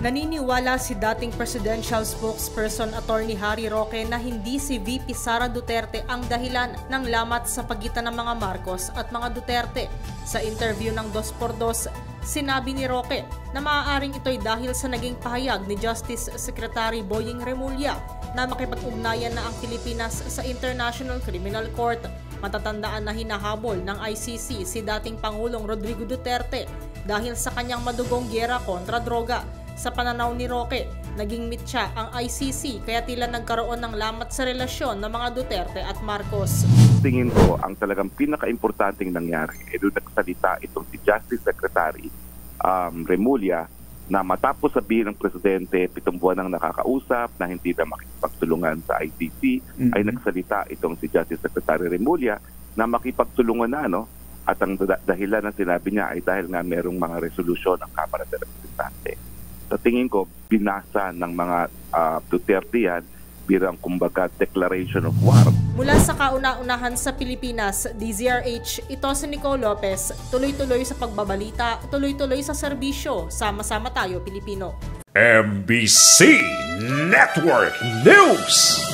Naniniwala si dating presidential spokesperson Attorney Harry Roque na hindi si VP Sara Duterte ang dahilan ng lamat sa pagitan ng mga Marcos at mga Duterte. Sa interview ng Dos por Dos, sinabi ni Roque na maaaring ito'y dahil sa naging pahayag ni Justice Secretary Boying Remulla na makipag-ugnayan na ang Pilipinas sa International Criminal Court. Matatandaan na hinahabol ng ICC si dating Pangulong Rodrigo Duterte dahil sa kanyang madugong gyera kontra droga sa pananaw ni Roque, naging mitya ang ICC kaya tila nagkaroon ng lamat sa relasyon ng mga Duterte at Marcos. Tingin ko ang talagang pinaka-importanting nangyari ay doon nagsalita itong si Justice Secretary um, Remulla na matapos sabihin ng Presidente pitong buwan nang nakakausap na hindi na makipagtulungan sa ICC mm-hmm. ay nagsalita itong si Justice Secretary Remulla na makipagtulungan na no at ang dahilan ng sinabi niya ay dahil nga merong mga resolusyon ng Kamara de Representante sa tingin ko, binasa ng mga uh, Duterte yan bilang kumbaga declaration of war. Mula sa kauna-unahan sa Pilipinas, DZRH, ito si Nico Lopez, tuloy-tuloy sa pagbabalita, tuloy-tuloy sa serbisyo, sama-sama tayo Pilipino. MBC Network News!